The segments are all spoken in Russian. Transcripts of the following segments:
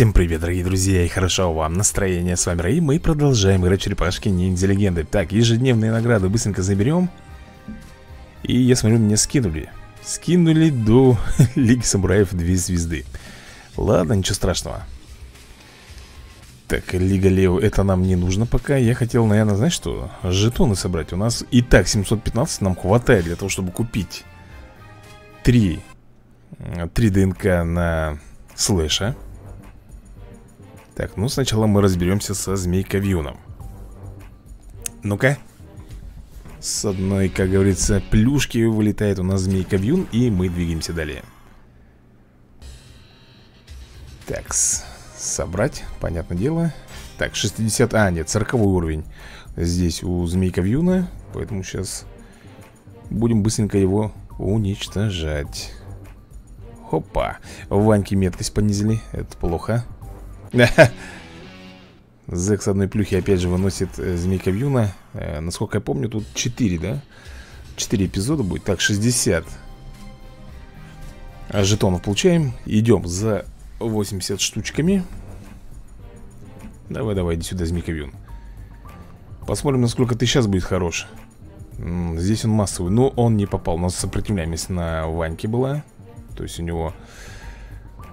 Всем привет, дорогие друзья, и хорошо вам настроение. С вами Рэй, мы продолжаем играть черепашки ниндзя легенды. Так, ежедневные награды быстренько заберем. И я смотрю, мне скинули. Скинули до Лиги Самураев две звезды. Ладно, ничего страшного. Так, Лига Лео, это нам не нужно пока. Я хотел, наверное, знаешь что? Жетоны собрать. У нас и так 715 нам хватает для того, чтобы купить 3, 3 ДНК на слэша. Так, ну сначала мы разберемся со змейковьюном. Ну-ка. С одной, как говорится, плюшки вылетает у нас змейковьюн И мы двигаемся далее. Так, собрать, понятное дело. Так, 60, а нет, 40 уровень Здесь у змейковьюна Поэтому сейчас будем быстренько его уничтожать. Хопа. Ваньки меткость понизили, это плохо Зек с одной плюхи опять же выносит э, Змейковьюна э, Насколько я помню, тут 4, да? 4 эпизода будет. Так, 60 Жетонов получаем. Идем за 80 штучками. Давай, давай, иди сюда, Змейковьюн Посмотрим, насколько ты сейчас будет хорош. Здесь он массовый Но он не попал. У нас сопротивляемость на Ваньке была. То есть у него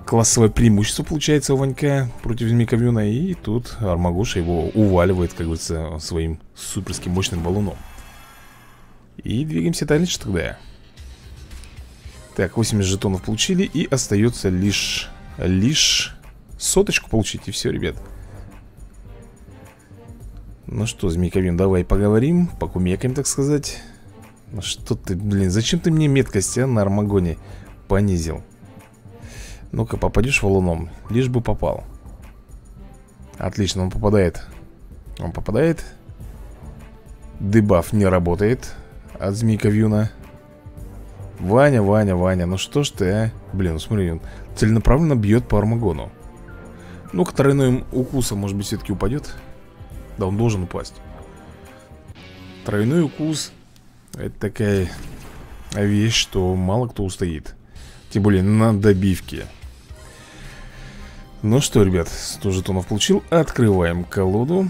классовое преимущество получается у Ванька против Змейковьюна И тут Армагоша его уваливает, как говорится, своим суперским мощным баллоном И двигаемся дальше тогда. Так, 80 жетонов получили И остается лишь, лишь соточку получить И все, ребят. Ну что, Змейковин, давай поговорим Покумекаем, так сказать. Что ты, блин, зачем ты мне меткость, а, на Армагоне понизил? Ну-ка, попадешь валуном Лишь бы попал. Отлично, он попадает. Он попадает. Дебаф не работает От змейка Вьюна. Ваня, Ваня, Ваня, ну что ж ты, а? Блин, ну смотри, он целенаправленно бьет по Армагону. Ну-ка, тройным укусом, может быть, все-таки упадет Да, он должен упасть. Тройной укус Это такая вещь, что мало кто устоит Тем более на добивке. Ну что, ребят, 100 жетонов получил. Открываем колоду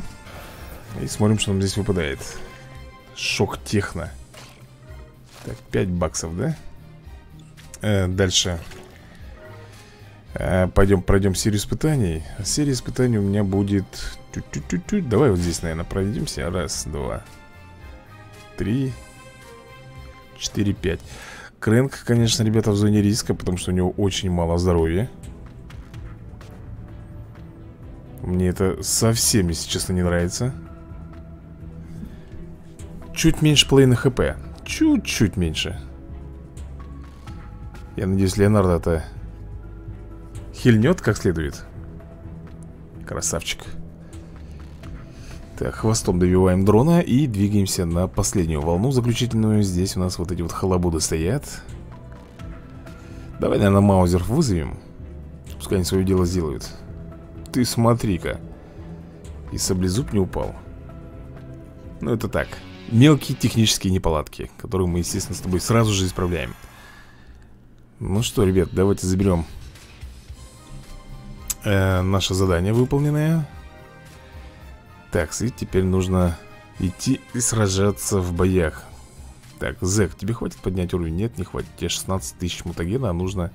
И смотрим, что нам здесь выпадает. Шок техно. Так, 5 баксов, да? Э, дальше. Э, Пойдем, пройдем серию испытаний. Серия испытаний у меня будет Тю -тю -тю -тю. Давай вот здесь, наверное, пройдемся. Раз, два Три Четыре, пять Крэнк, конечно, ребята, в зоне риска Потому что у него очень мало здоровья. Мне это совсем, если честно, не нравится. Чуть меньше половины хп. Чуть-чуть меньше. Я надеюсь, Леонардо-то Хильнет как следует. Красавчик Так, хвостом добиваем дрона И двигаемся на последнюю волну заключительную. Здесь у нас вот эти вот халабуды стоят. Давай, наверное, Маузер вызовем. Пускай они свое дело сделают. Ты смотри-ка. И саблезуб не упал. Ну это так. Мелкие технические неполадки Которые мы, естественно, с тобой сразу же исправляем. Ну что, ребят, давайте заберем э, Наше задание выполненное Так, и теперь нужно идти и сражаться в боях Так, Зек, тебе хватит поднять уровень? Нет, не хватит Тебе 16 тысяч мутагена, а нужно...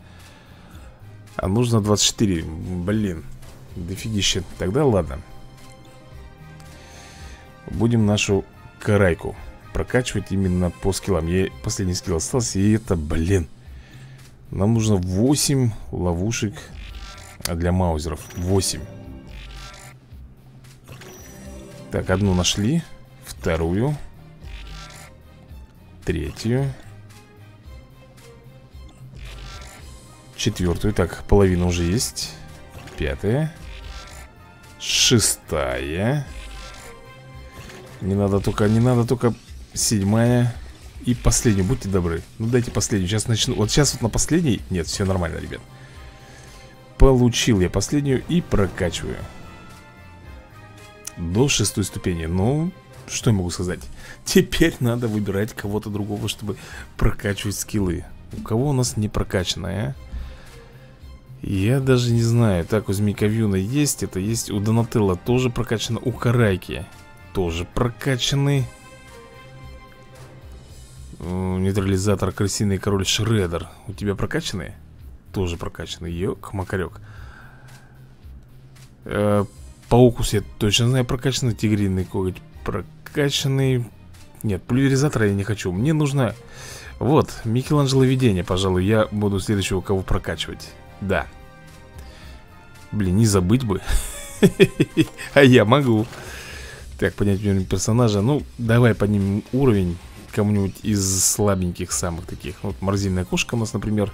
А нужно 24, блин Дофигища. Тогда ладно. Будем нашу карайку прокачивать именно по скиллам. Я последний скилл остался, и это, блин. Нам нужно 8 ловушек для маузеров. 8. Так, одну нашли. Вторую. Третью. Четвертую. Так, половина уже есть. Пятая. Шестая Не надо только, не надо только Седьмая И последнюю, будьте добры Ну дайте последнюю, сейчас начну Вот сейчас вот на последней Нет, все нормально, ребят Получил я последнюю и прокачиваю До шестой ступени. Ну, что я могу сказать? Теперь надо выбирать кого-то другого, чтобы прокачивать скиллы. У кого у нас не прокачанная? Я даже не знаю. Так, у Змейковьюна есть Это есть. У Донателла тоже прокачано. У Карайки тоже прокачаны. Нейтрализатор Крысиный Король Шредер У тебя прокачаны? Тоже прокачаны. Ёк, макарек э, Паукус я точно знаю прокачанный Тигриный коготь прокачанный Нет, пульверизатора я не хочу. Мне нужно... Вот, Микеланджело видение, пожалуй Я буду следующего кого прокачивать. Да. Блин, не забыть бы. А я могу. Так, понять персонажа. Ну, давай поднимем уровень Кому-нибудь из слабеньких самых таких. Вот морозильная кошка у нас, например.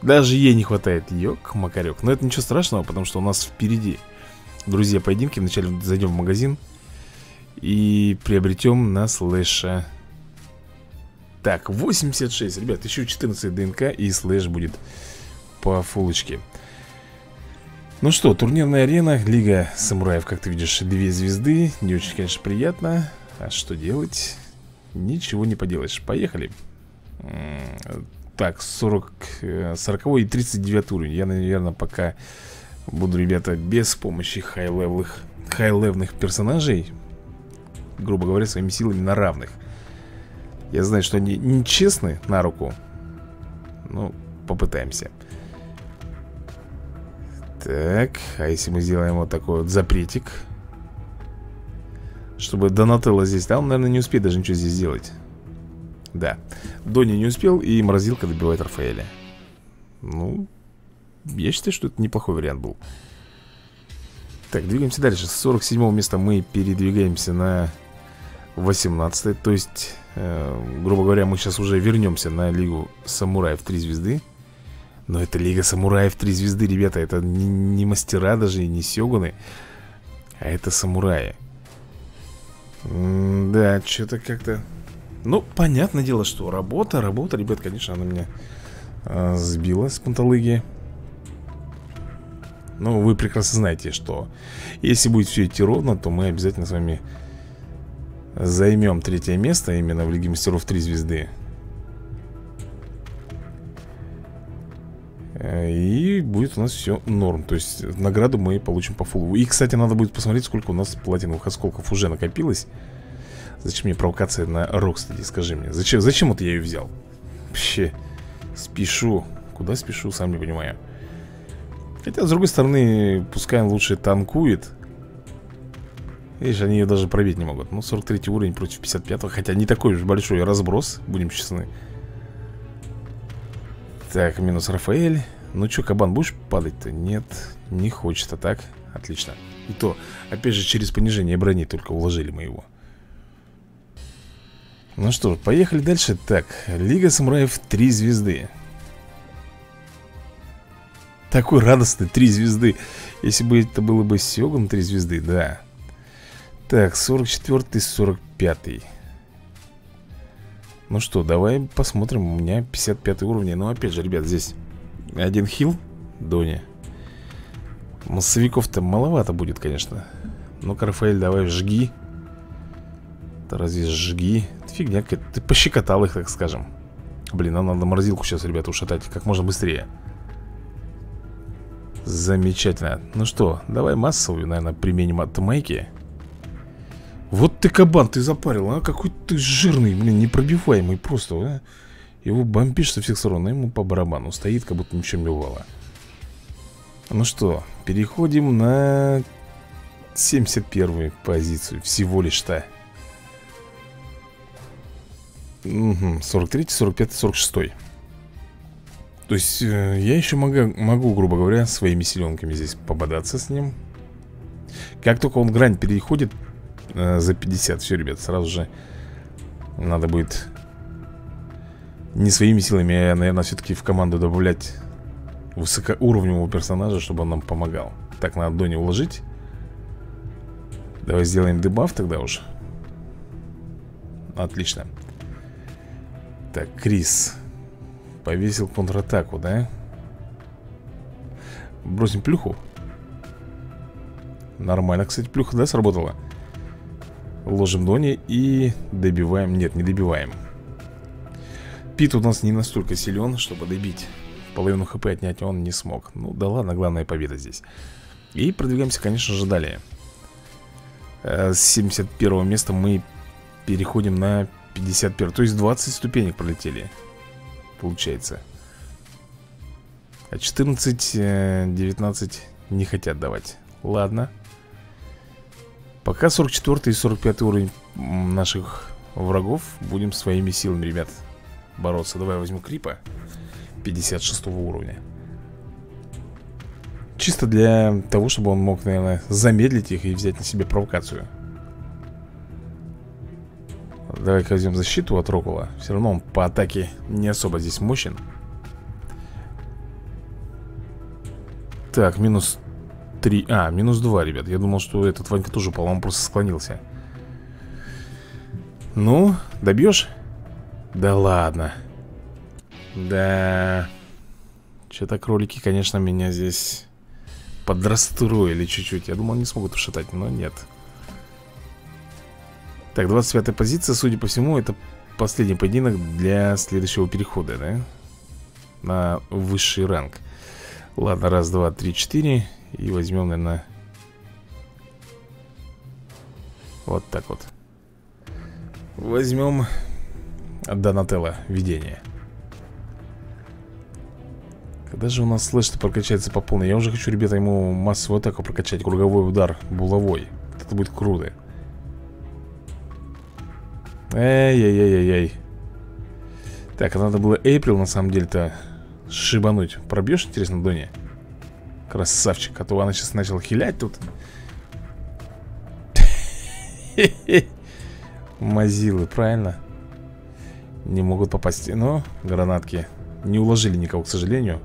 Даже ей не хватает. Ёк, макарек Но это ничего страшного, потому что у нас впереди Друзья, поединки Вначале зайдем в магазин И приобретем на слэша Так, 86 Ребят, еще 14 ДНК И слэш будет по фулочке. Ну что, турнирная арена, Лига Самураев, как ты видишь, две звезды. Не очень, конечно, приятно. А что делать? Ничего не поделаешь. Поехали. Так, 40, 40 и 39 уровень. Я, наверное, пока буду, ребята, без помощи Хай-левных персонажей Грубо говоря, своими силами на равных. Я знаю, что они нечестны на руку Ну, попытаемся. Так, а если мы сделаем вот такой вот запретик Чтобы Донателло здесь Да, он, наверное, не успеет даже ничего здесь сделать. Да, Дони не успел И морозилка добивает Рафаэля. Ну, я считаю, что это неплохой вариант был. Так, двигаемся дальше. С 47 места мы передвигаемся на 18 То есть, э, грубо говоря, мы сейчас уже вернемся на Лигу Самураев 3 звезды. Но это Лига Самураев три звезды, ребята. Это не, не мастера даже и не сёгуны А это самураи. М Да, что-то как-то Ну, понятное дело, что работа, работа Ребят, конечно, она меня а, сбила с панталыги Но вы прекрасно знаете, что Если будет все идти ровно, то мы обязательно с вами Займем третье место Именно в Лиге Мастеров 3 звезды Э, и будет у нас все норм. То есть награду мы получим по фулу. И, кстати, надо будет посмотреть, сколько у нас платиновых осколков уже накопилось. Зачем мне провокация на Рокстеди, скажи мне? Зачем, зачем вот я ее взял? Вообще, спешу. Куда спешу, сам не понимаю Хотя, с другой стороны, пускай он лучше танкует. Видишь, они ее даже пробить не могут. Ну, 43 уровень против 55 Хотя не такой уж большой разброс, будем честны. Так, минус Рафаэль. Ну что, кабан, будешь падать-то? Нет, не хочется, так? Отлично. И то, опять же, через понижение брони только уложили мы его. Ну что, поехали дальше. Так, Лига Самураев 3 звезды Такой радостный 3 звезды. Если бы это было бы Сёгун 3 звезды, да. Так, 44-й, 45-й ну что, давай посмотрим У меня 55 уровень. Но опять же, ребят, здесь один хил Дони Массовиков-то маловато будет, конечно. Ну-ка, Рафаэль, давай жги. Это разве жги? Фигня какая-то. Ты пощекотал их, так скажем. Блин, нам надо морозилку сейчас, ребята, ушатать как можно быстрее Замечательно. Ну что, давай массовую, наверное, применим от Майки вот ты кабан, ты запарил, а? Какой ты жирный, блин, непробиваемый просто, а? Его бомбишь со всех сторон, а ему по барабану Стоит, как будто ничего не бывало. Ну что, переходим на 71 позицию Всего лишь-то угу, 43, 45, 46 То есть э, я еще могу, могу, грубо говоря, своими силенками здесь пободаться с ним Как только он грань переходит э, за 50 Все, ребят, сразу же надо будет не своими силами, а, наверное, все-таки в команду добавлять высокоуровневого персонажа, чтобы он нам помогал. Так, надо Дони уложить. Давай сделаем дебаф тогда уж. Отлично. Так, Крис. Повесил контратаку, да? Бросим плюху. Нормально, кстати, плюха, да, сработала? Ложим Дони и добиваем. Нет, не добиваем. Пит у нас не настолько силен, чтобы добить. Половину хп отнять он не смог. Ну да ладно, главная победа здесь. И продвигаемся, конечно же, далее. Э, С 71 места мы переходим на 51 То есть 20 ступенек пролетели Получается. А 14, 19 э, не хотят давать. Ладно. Пока 44 и 45 уровень наших врагов Будем своими силами, ребят Бороться. Давай возьму крипа 56 уровня. Чисто для того, чтобы он мог, наверное, замедлить их и взять на себе провокацию Давай-ка возьмем защиту от Рокула. Все равно он по атаке не особо здесь мощен. Так, минус 3 А, минус 2, ребят. Я думал, что этот Ванька тоже упал, он просто склонился. Ну, добьешь? Да ладно. Да. Что-то кролики, конечно, меня здесь Подрастроили чуть-чуть. Я думал, не смогут ушатать, но нет Так, 25 позиция, судя по всему, это последний поединок для следующего перехода, да? На высший ранг. Ладно, раз, два, три, четыре. И возьмем, наверное Вот так вот. Возьмем Донателло, видение Когда же у нас слэш-то прокачается по полной? Я уже хочу, ребята, ему массовую атаку прокачать. Круговой удар булавой. Это будет круто Эй-эй-эй-эй-эй. Так, а надо было Эйприл на самом деле-то Шибануть. Пробьешь, интересно, Дони? Красавчик, а то она сейчас начала хилять тут. Мазилы, правильно? Не могут попасть. Но гранатки не уложили никого, к сожалению.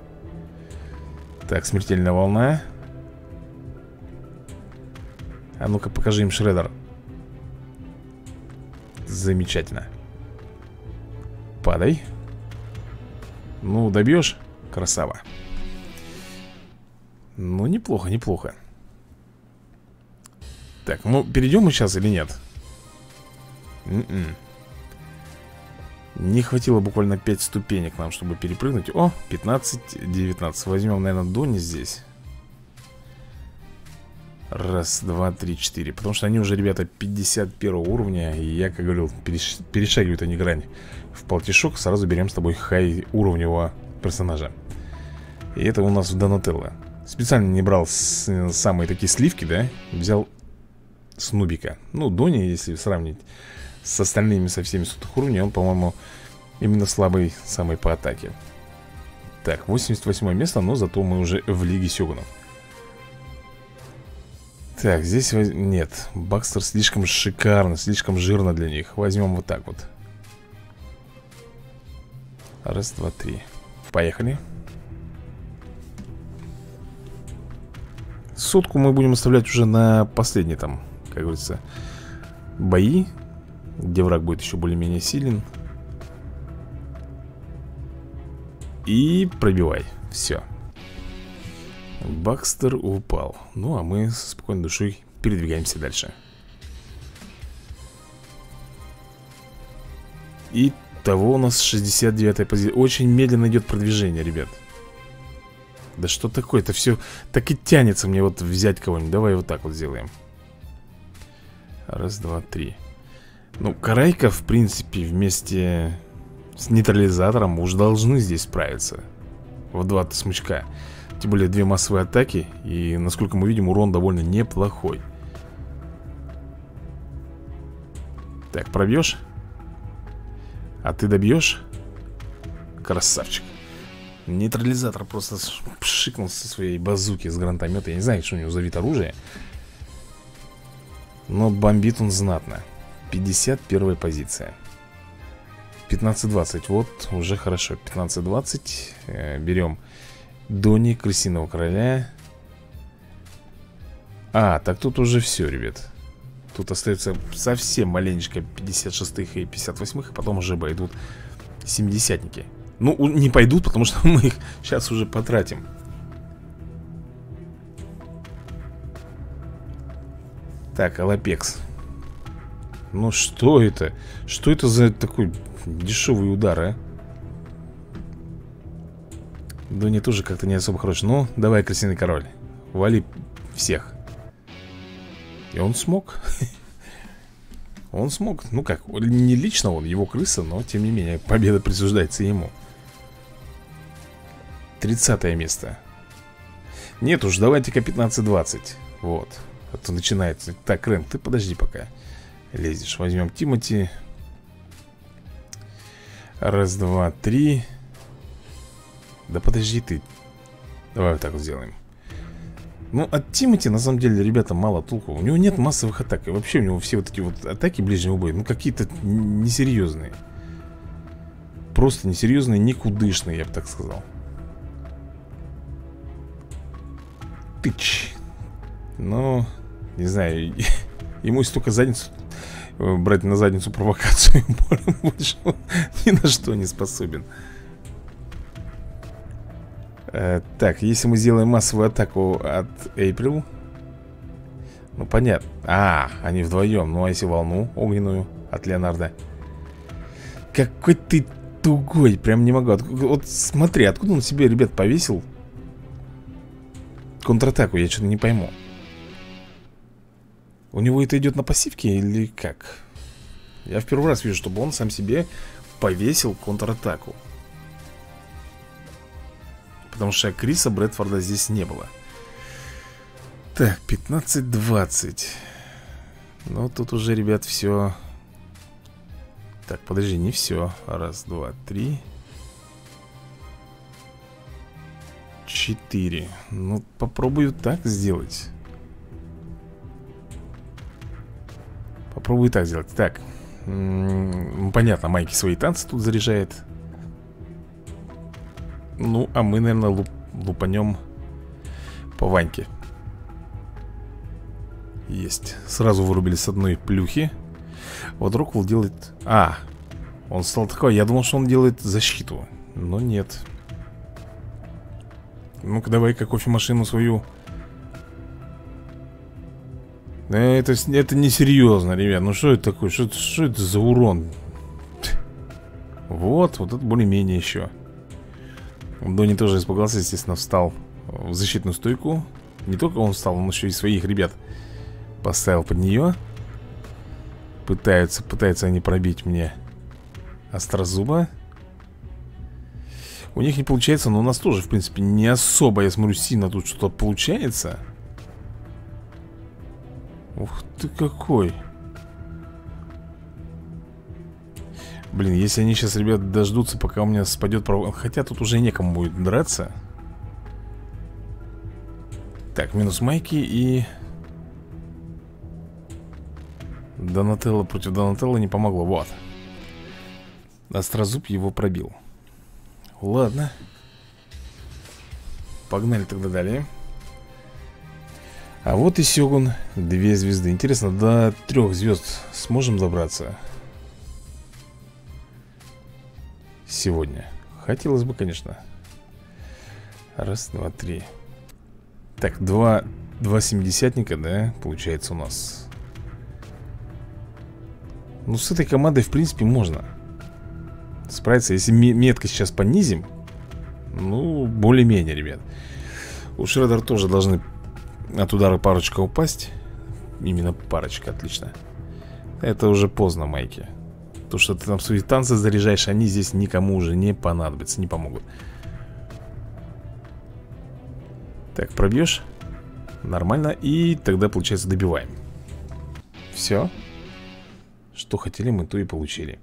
Так, смертельная волна. А ну-ка покажи им шредер Замечательно Падай Ну, добьешь? Красава Ну, неплохо, неплохо Так, ну, перейдем мы сейчас или нет? Н -н -н. Не хватило буквально 5 ступенек нам, чтобы перепрыгнуть О, 15, 19 Возьмем, наверное, Дони здесь Раз, два, три, четыре. Потому что они уже, ребята, 51 уровня И я, как говорил, переш... перешагивают они грань В полтишок Сразу берем с тобой хай уровневого персонажа. И это у нас в Донателло Специально не брал с... самые такие сливки, да? Взял Снубика. Ну, Дони, если сравнить с остальными со всеми сотых уровней Он, по-моему, именно слабый самый по атаке. Так, 88 место, но зато мы уже в Лиге Сёгунов Так, здесь... Воз... Нет, Бакстер слишком шикарно, слишком жирно для них. Возьмем вот так вот. Раз, два, три. Поехали. Сотку мы будем оставлять уже на последний там, как говорится, бои где враг будет еще более-менее силен. И пробивай. Все Бакстер упал Ну а мы с спокойной душой передвигаемся дальше И того у нас 69-я позиция Очень медленно идет продвижение, ребят Да что такое? Это все так и тянется мне вот взять кого-нибудь Давай вот так вот сделаем Раз, два, три ну, Карайка, в принципе, вместе с нейтрализатором уж должны здесь справиться. В два смычка. Тем более две массовые атаки. И, насколько мы видим, урон довольно неплохой. Так, пробьешь? А ты добьешь? Красавчик. Нейтрализатор просто пшикнул со своей базуки с гранатомета. Я не знаю, что у него за вид оружия. Но бомбит он знатно. 51 позиция 15-20, вот уже хорошо 15-20, э, берем Дони, Крысиного Короля. А, так тут уже все, ребят. Тут остается совсем маленечко 56-х и 58-х, и потом уже пойдут 70-ники Ну, не пойдут, потому что мы их сейчас уже потратим. Так, Алапекс. Ну что это? Что это за такой дешевый удар, а? Дони тоже как-то не особо хороший Ну, давай, крысиный король Вали всех. И он смог. Он смог, ну как, не лично он, его крыса Но, тем не менее, победа присуждается ему. 30 место. Нет уж, давайте-ка 15-20 Вот. Это начинается. Так, Рен, ты подожди пока. Лезешь, возьмем Тимати. Раз, два, три Да подожди ты. Давай вот так вот сделаем. Ну, от Тимати, на самом деле, ребята, мало толку. У него нет массовых атак. И вообще у него все вот эти вот атаки ближнего боя Ну, какие-то несерьезные. Просто несерьезные, никудышные, я бы так сказал. Тыч. Ну, не знаю Ему столько задницу э, Брать на задницу провокацию Больше ни на что не способен э, Так, если мы сделаем массовую атаку от Эйприл Ну, понятно А, они вдвоем Ну, а если волну огненную от Леонарда Какой ты тугой Прям не могу. Вот смотри, откуда он себе, ребят, повесил Контратаку, я что-то не пойму. У него это идет на пассивке или как? Я в первый раз вижу, чтобы он сам себе повесил контратаку Потому что Криса Брэдфорда здесь не было. Так, 15-20 Ну, тут уже, ребят, все Так, подожди, не все Раз, два, три. Четыре. Ну, попробую так сделать. Попробую так сделать. Так. Ну, Понятно, Майки свои танцы тут заряжает ну, а мы, наверное, луп лупанем по Ваньке. Есть. Сразу вырубили с одной плюхи. Вот Роквелл делает... А, он стал такой. Я думал, что он делает защиту Но нет. Ну-ка, давай-ка кофемашину свою. Это, это несерьезно, ребят. Ну что это такое? Что, что это за урон? Вот, вот это более-менее еще Дони тоже испугался, естественно, встал в защитную стойку. Не только он встал, он еще и своих ребят поставил под нее Пытаются, пытаются они пробить мне Острозуба. У них не получается, но у нас тоже, в принципе, не особо, я смотрю, сильно тут что-то получается. Ух ты какой Блин, если они сейчас, ребят, дождутся, пока у меня спадет право... Хотя тут уже некому будет драться. Так, минус Майки и... Донателло против Донателло не помогло, вот. Острозуб его пробил. Ладно. Погнали тогда далее. А вот и Сёгун. Две звезды. Интересно, до трех звезд сможем добраться? Сегодня? Хотелось бы, конечно. Раз, два, три. Так, два, два семидесятника, да, получается у нас. Ну, с этой командой, в принципе, можно Справиться, если метко сейчас понизим Ну, более-менее, ребят. У Шредер тоже должны от удара парочка упасть. Именно парочка, отлично. Это уже поздно, Майки то, что ты там свои танцы заряжаешь, они здесь никому уже не понадобятся, не помогут. Так, пробьешь? Нормально. И тогда, получается, добиваем. Все. Что хотели, мы то и получили.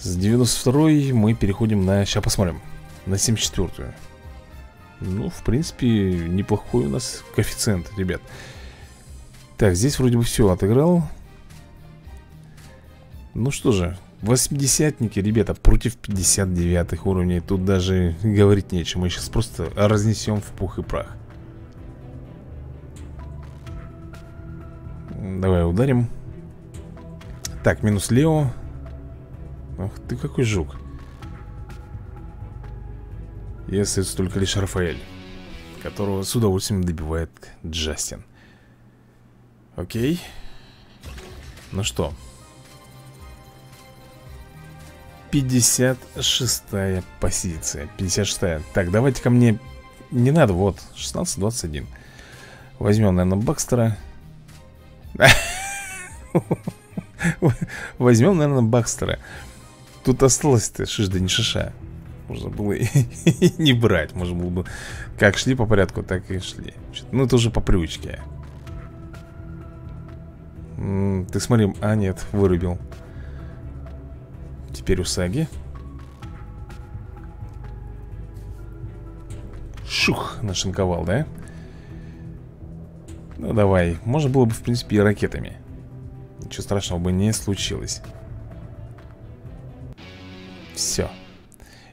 С 92 мы переходим на... Сейчас посмотрим. На 74-ю. Ну, в принципе, неплохой у нас коэффициент, ребят. Так, здесь вроде бы все отыграл. Ну что же, восьмидесятники, ребята, против 59 уровней. Тут даже говорить нечем. Мы сейчас просто разнесем в пух и прах. Давай ударим. Так, минус Лео. Ах ты какой жук. И остается только лишь Рафаэль Которого с удовольствием добивает Джастин. Окей. Ну что 56 позиция 56 Так, давайте ко мне. Не надо, вот, 16-21 Возьмем, наверное, Бакстера. Возьмем, наверное, Бакстера. Тут осталось-то шиш не шиша. Можно было и не брать. Можно было бы Как шли по порядку, так и шли. Ну, это уже по привычке. Ты смотри, а нет, вырубил Теперь Усаги Шух, нашинковал, да? Ну давай, можно было бы в принципе и ракетами. Ничего страшного бы не случилось. Все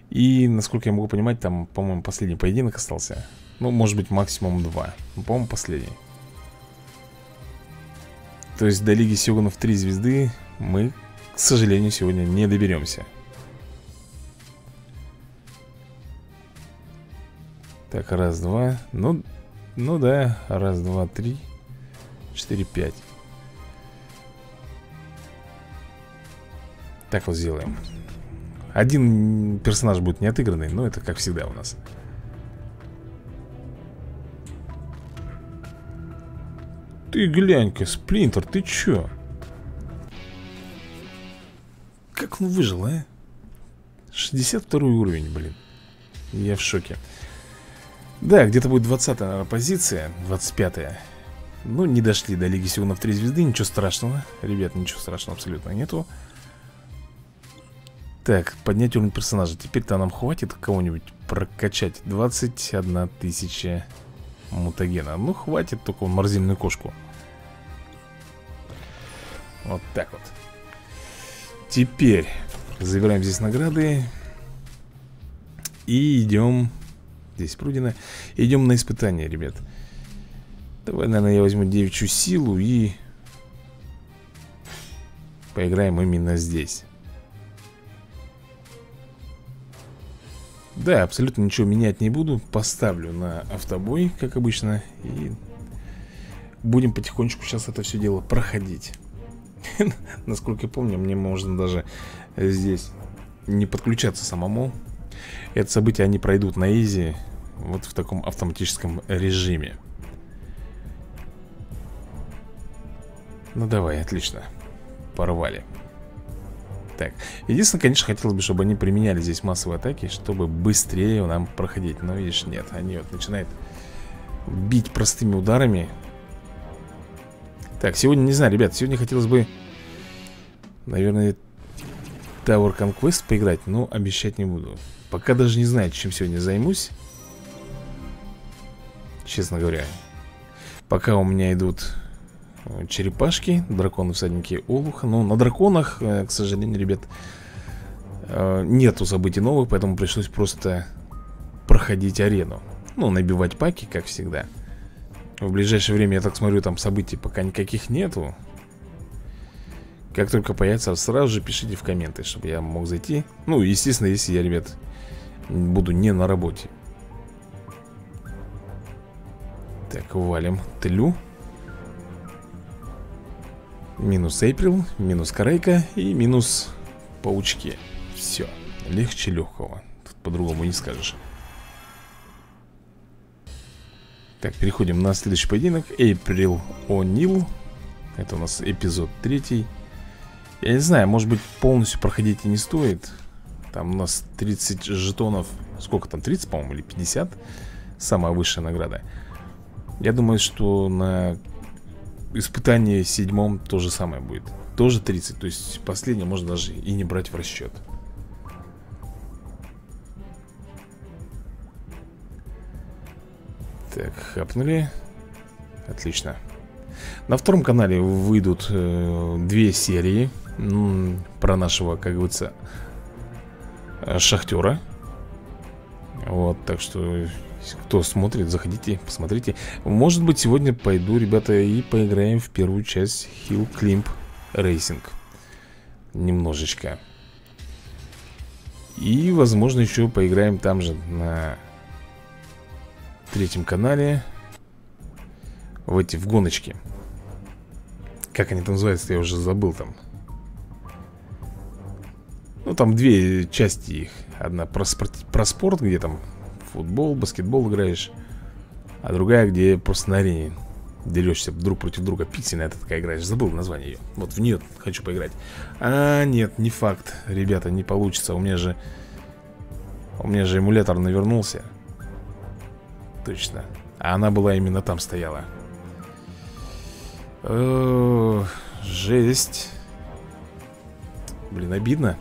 И, насколько я могу понимать, там, по-моему, последний поединок остался. Ну, может быть, максимум два. Ну, По-моему, последний. То есть до Лиги Сёгунов 3 звезды мы, сожалению, сегодня не доберемся. Так, раз, два. Ну, ну да, раз, два, три Четыре, пять. Так вот сделаем. Один персонаж будет не отыгранный Но это как всегда у нас. Ты глянь-ка, Сплинтер, ты чё? Как он выжил, а? 62 уровень, блин. Я в шоке. Да, где-то будет 20 позиция 25 -я. Ну, не дошли до Лиги Сионов 3 звезды Ничего страшного. Ребят, ничего страшного абсолютно нету. Так, поднять уровень персонажа. Теперь-то нам хватит кого-нибудь прокачать. 21 тысяча мутагена. Ну, хватит только морзильную кошку. Вот так вот Теперь забираем здесь награды И идем Здесь прудина Идем на испытание, ребят. Давай, наверное, я возьму девичью силу и Поиграем именно здесь. Да, абсолютно ничего менять не буду. Поставлю на автобой, как обычно И будем потихонечку сейчас это все дело проходить Насколько я помню, мне можно даже здесь не подключаться самому. Это событие они пройдут на изи, вот в таком автоматическом режиме. Ну давай, отлично. Порвали. Так, единственное, конечно, хотелось бы, чтобы они применяли здесь массовые атаки, чтобы быстрее нам проходить. Но видишь, нет, они вот начинают бить простыми ударами так, сегодня, не знаю, ребят, сегодня хотелось бы Наверное, Tower Conquest поиграть Но обещать не буду. Пока даже не знаю, чем сегодня займусь Честно говоря. Пока у меня идут э, черепашки Драконы, всадники, олуха Но на драконах, э, к сожалению, ребят э, Нету событий новых Поэтому пришлось просто проходить арену. Ну, набивать паки, как всегда в ближайшее время, я так смотрю, там событий пока никаких нету. Как только появится, сразу же пишите в комменты, чтобы я мог зайти. Ну, естественно, если я, ребят, буду не на работе. Так, валим. Тлю. Минус Эйприл, минус Корейка и минус Паучки. Все, легче легкого Тут по-другому не скажешь Так, переходим на следующий поединок. Эйприл О'Нил. Это у нас эпизод третий. Я не знаю, может быть полностью проходить и не стоит. Там у нас 30 жетонов. Сколько там, 30, по-моему, или 50 Самая высшая награда. Я думаю, что на испытании седьмом то же самое будет. Тоже 30, то есть последнее можно даже и не брать в расчет Так, хапнули. Отлично. На втором канале выйдут э, две серии Про нашего, как говорится Шахтера. Вот, так что Кто смотрит, заходите, посмотрите. Может быть сегодня пойду, ребята, и поиграем в первую часть Hill Climb Racing. Немножечко. И, возможно, еще поиграем там же на третьем канале. В эти, в гоночки. Как они там называются, я уже забыл там. Ну, там две части их. Одна про, спорт, про спорт, где там футбол, баскетбол играешь А другая, где просто на арене Дерешься друг против друга. Пиксельная это такая играешь, забыл название ее Вот в нее хочу поиграть. А, нет, не факт, ребята, не получится. У меня же У меня же эмулятор навернулся Точно. А она была именно там стояла. О, Жесть. Блин, обидно.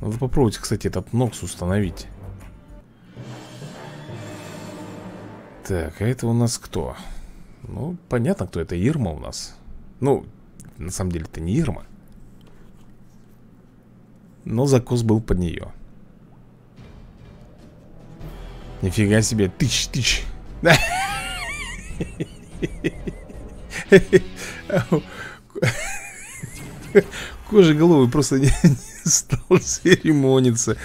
Надо попробовать, кстати, этот Нокс установить. Так, а это у нас кто? Ну, понятно, кто это. Ирма у нас. Ну, на самом деле это не Ирма. Но закос был под нее Нифига себе, тыч, тыч. Кожа головы просто не, не стал церемониться.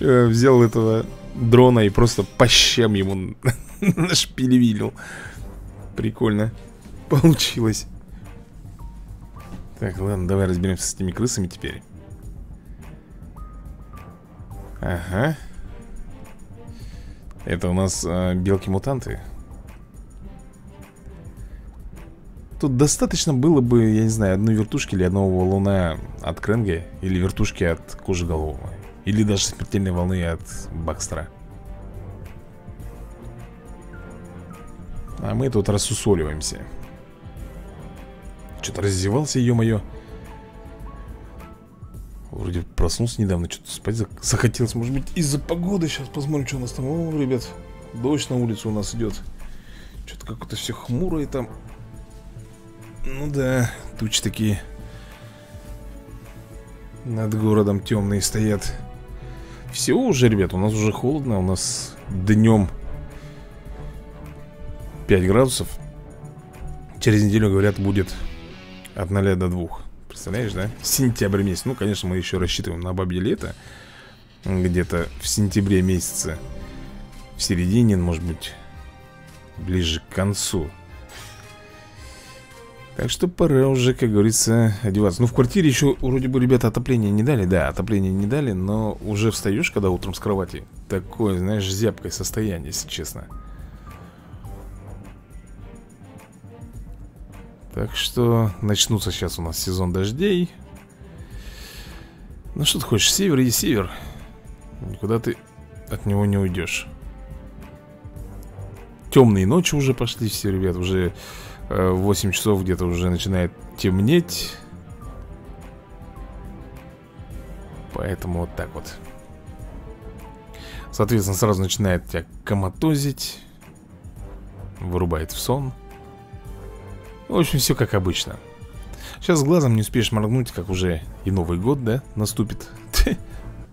Э, Взял этого дрона и просто по щам ему нашпилевилил. Прикольно Получилось. Так, ладно, давай разберемся с этими крысами теперь. Ага Это у нас э, белки-мутанты. Тут достаточно было бы, я не знаю, одной вертушки или одного валуна от Кренга Или вертушки от Кожеголового Или даже смертельной волны от Бакстера А мы тут рассусоливаемся. Что-то раздевался, ё-моё Вроде проснулся недавно, что-то спать захотелось. Может быть из-за погоды Сейчас посмотрим, что у нас там. О, ребят, дождь на улице у нас идет Что-то как-то все хмурое там. Ну да, тучи такие Над городом темные стоят. Все уже, ребят, у нас уже холодно У нас днем 5 градусов. Через неделю, говорят, будет от 0 до 2 Представляешь, да? Сентябрь месяц Ну, конечно, мы еще рассчитываем на бабье лето. Где-то в сентябре месяце В середине, может быть Ближе к концу. Так что пора уже, как говорится, одеваться. Ну, в квартире еще, вроде бы, ребята, отопление не дали. Да, отопление не дали, но уже встаешь, когда утром с кровати. Такое, знаешь, зябкое состояние, если честно Так что начнутся сейчас у нас сезон дождей. Ну, что ты хочешь, север и север. Никуда ты от него не уйдешь. Темные ночи уже пошли все, ребят, уже 8 э, часов где-то уже начинает темнеть. Поэтому вот так вот. Соответственно, сразу начинает тебя коматозить Вырубает в сон В общем, все как обычно. Сейчас глазом не успеешь моргнуть, как уже и Новый год, да, наступит.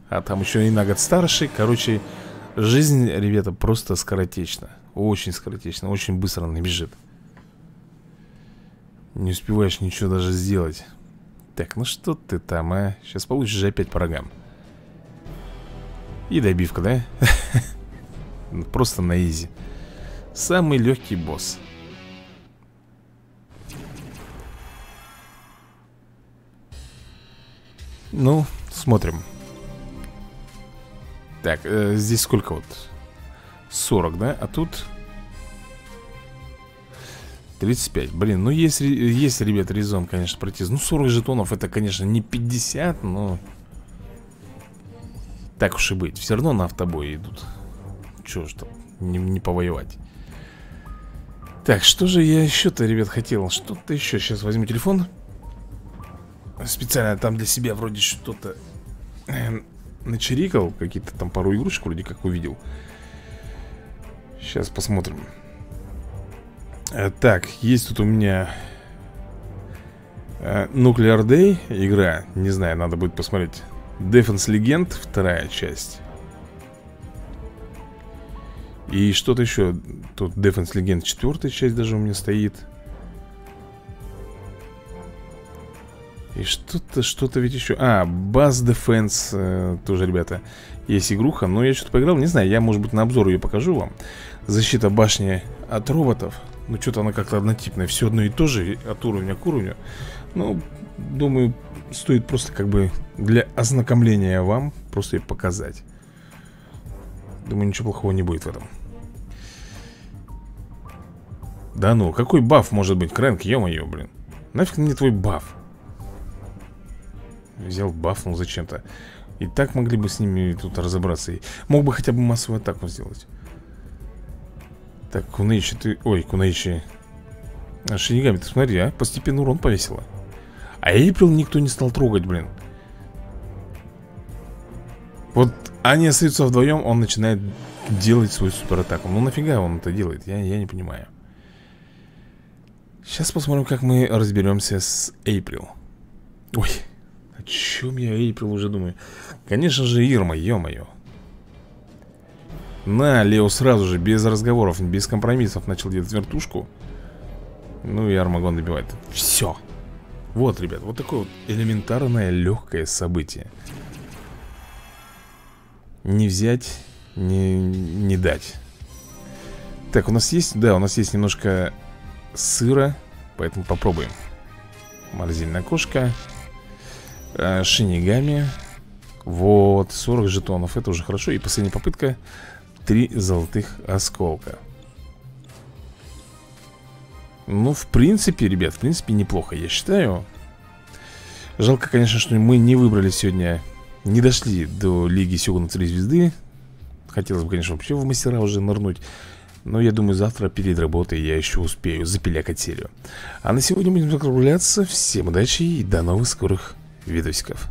А там еще и на год старше. Короче, жизнь, ребята, просто скоротечна. Очень скоротечна, очень быстро она бежит. Не успеваешь ничего даже сделать. Так, ну что ты там, а? Сейчас получишь опять по И добивка, да? Просто на изи. Самый легкий босс Ну, смотрим. Так, э, здесь сколько вот? 40, да? А тут 35, блин, ну есть, есть, ребят, резон, конечно, пройти Ну, 40 жетонов, это, конечно, не 50, но Так уж и быть, все равно на автобой идут. Чего ж там, не, не повоевать. Так, что же я еще-то, ребят, хотел? Что-то еще, сейчас возьму телефон Специально там для себя вроде что-то э, Начерикал, какие-то там пару игрушек вроде как увидел. Сейчас посмотрим. Э, так, есть тут у меня э, Nuclear Day игра. Не знаю, надо будет посмотреть. Defense Legend, вторая часть. И что-то еще. Тут Defense Legend, четвертая часть даже у меня стоит И что-то, что-то ведь еще А, Bass Defense э, Тоже, ребята, есть игруха Но я что-то поиграл, не знаю, я, может быть, на обзор ее покажу вам. Защита башни от роботов. Ну, что-то она как-то однотипная Все одно и то же, от уровня к уровню. Ну, думаю, стоит просто как бы для ознакомления вам Просто ее показать. Думаю, ничего плохого не будет в этом. Да ну, какой баф может быть, Крэнк, ё-моё, блин. Нафиг мне твой баф Взял бафнул зачем-то. И так могли бы с ними тут разобраться. Мог бы хотя бы массовую атаку сделать. Так, Кунаичи, ты... Ой, Кунаичи а Шинигами, ты смотри, а Постепенно урон повесила. А Эйприл никто не стал трогать, блин. Вот они остаются вдвоем Он начинает делать свою суператаку. Ну нафига он это делает, я, я не понимаю. Сейчас посмотрим, как мы разберемся с Эйприл. Ой, чем я Эйприл уже думаю Конечно же Ирма, ё-моё. На, Лео сразу же, без разговоров, без компромиссов Начал делать вертушку. Ну и Армагон добивает. Все Вот, ребят, вот такое вот элементарное легкое событие. Не взять, не, не дать. Так, у нас есть, да, у нас есть немножко сыра Поэтому попробуем. Морозильная кошка э, Шинигами. Вот, 40 жетонов, это уже хорошо. И последняя попытка Три золотых осколка. Ну, в принципе, ребят, в принципе, неплохо, я считаю. Жалко, конечно, что мы не выбрали сегодня Не дошли до Лиги Сёгуна 3 звезды. Хотелось бы, конечно, вообще в мастера уже нырнуть. Но я думаю, завтра перед работой я еще успею запилякать серию. А на сегодня будем закругляться. Всем удачи и до новых скорых видосиков.